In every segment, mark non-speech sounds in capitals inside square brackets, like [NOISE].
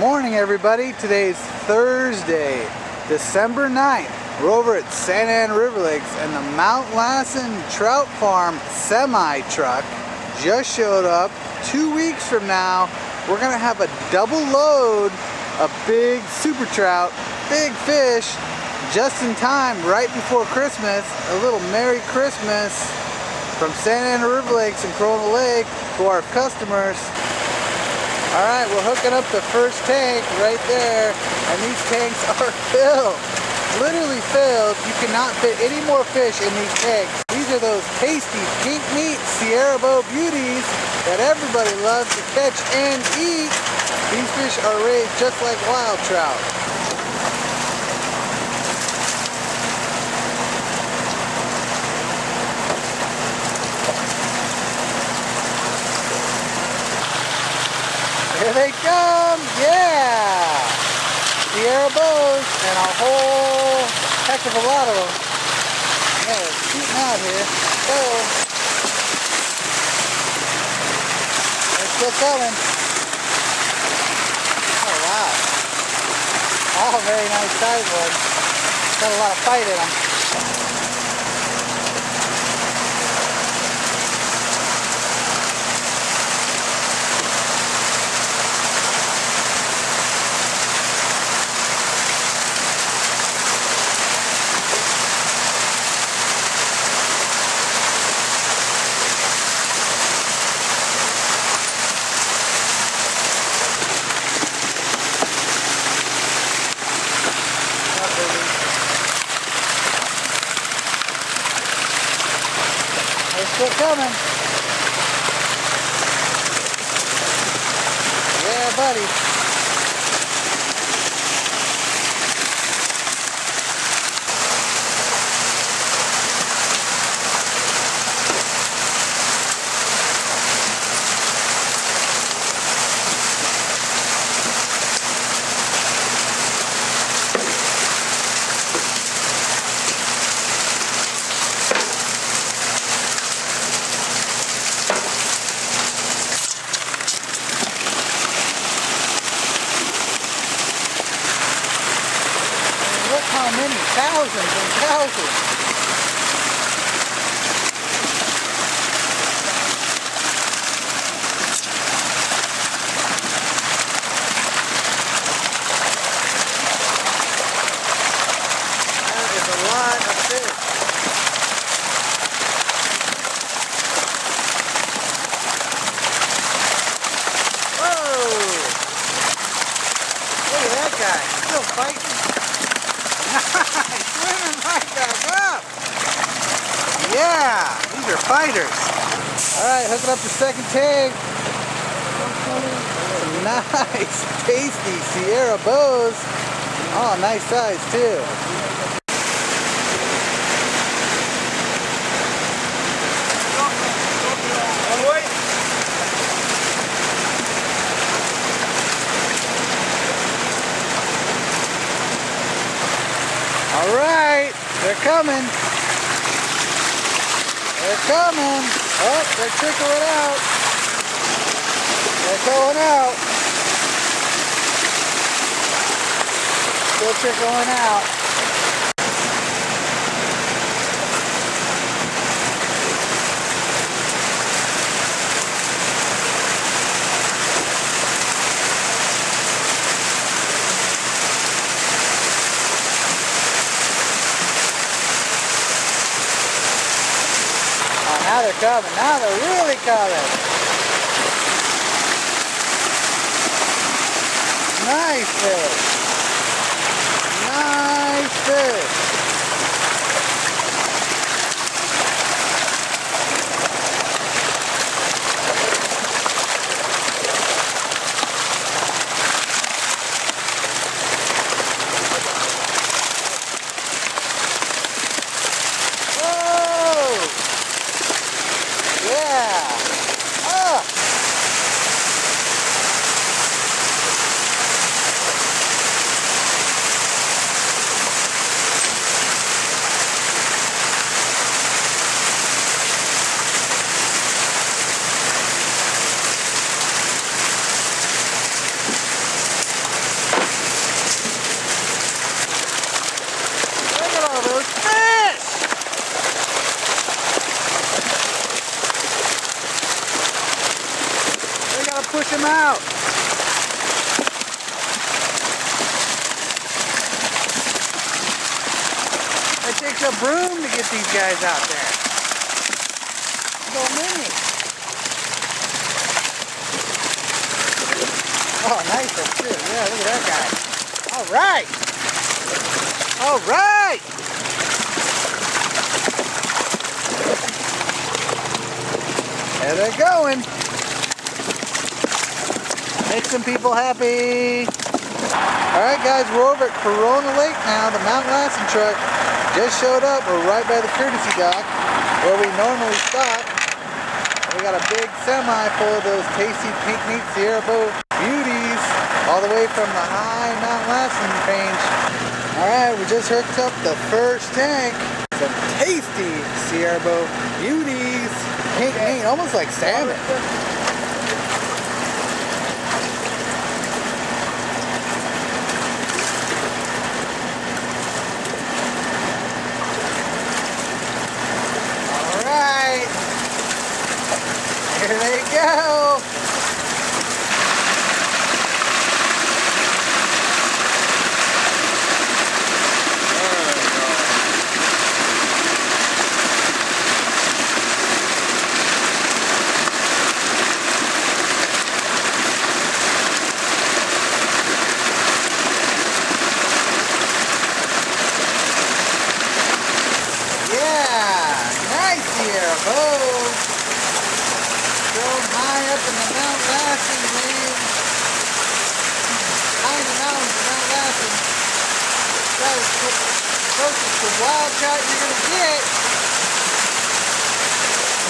morning everybody. Today's Thursday, December 9th. We're over at Santa Ana River Lakes and the Mount Lassen Trout Farm semi-truck just showed up. Two weeks from now, we're gonna have a double load of big super trout, big fish, just in time, right before Christmas. A little Merry Christmas from Santa Ana River Lakes and Corona Lake to our customers. All right, we're hooking up the first tank right there, and these tanks [LAUGHS] are filled, literally filled. You cannot fit any more fish in these tanks. These are those tasty pink meat Sierra Bow beauties that everybody loves to catch and eat. These fish are raised just like wild trout. Here they come! Yeah! Sierra bows and a whole heck of a lot of them. Yeah, they're shooting out here. Oh! They're still coming. Oh wow. All very nice size ones. Got a lot of fight in them. They're still coming. Yeah, buddy. Look how many thousands and thousands. That is a lot of fish. Whoa! Look at that guy, still fighting. Nice, swimming right back up. Yeah, these are fighters. All right, hooking up the second tank. Nice, [LAUGHS] tasty Sierra bows. Oh, nice size too. All right, they're coming. They're coming. Oh, they're trickling out. They're going out. Still trickling out. Coming. Now they're really coming. Nice fish. Nice fish. Whoa! Yeah! Ah! push them out. It takes a broom to get these guys out there. So many. Oh, nice one too. Yeah, look at that guy. All right. All right. There they're going. Make some people happy. All right, guys, we're over at Corona Lake now. The Mount Lassen truck just showed up. We're right by the courtesy dock where we normally stop. We got a big semi full of those tasty pink meat Sierra Bow beauties all the way from the high Mount Lassen range. All right, we just hooked up the first tank. Some tasty Sierra Bow beauties. Pink meat, almost like salmon. All right. Here they go. Yeah, nice here. High up in the Mount Lassen range. High in the mountains of Mount Lassen. That is the closest to wild trout you're going to get.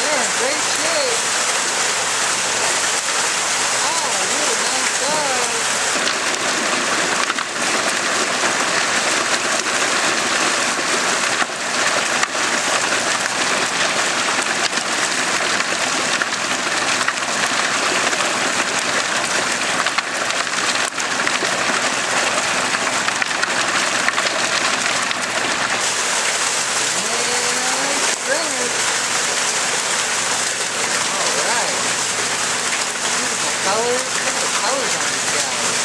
They're in great shape. Oh, really nice dog. Nice stringers. Alright. Beautiful colors. Look at the colors on these guys.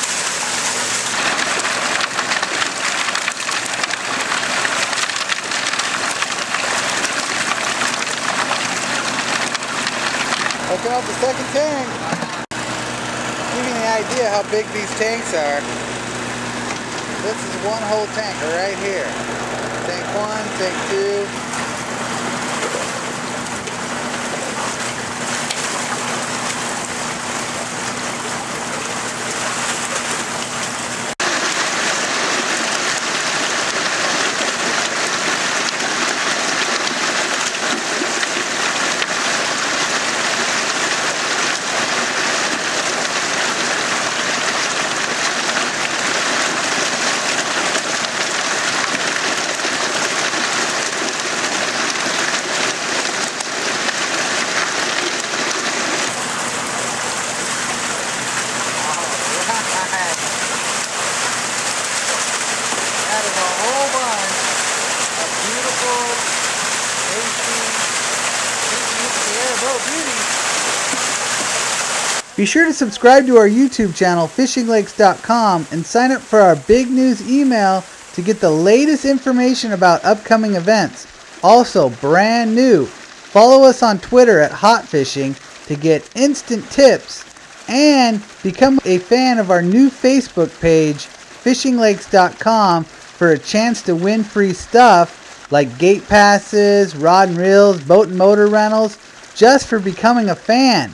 Up the second tank. You an idea how big these tanks are. This is one whole tank right here. Tank one, tank two. Alright. That is a whole bunch of beautiful, tasty, sweet Sierra Bow beauties. Be sure to subscribe to our YouTube channel, fishinglakes.com, and sign up for our big news email to get the latest information about upcoming events. Also, brand new, follow us on Twitter at HotFishing to get instant tips and become a fan of our new Facebook page, fishinglakes.com, for a chance to win free stuff like gate passes, rod and reels, boat and motor rentals, just for becoming a fan.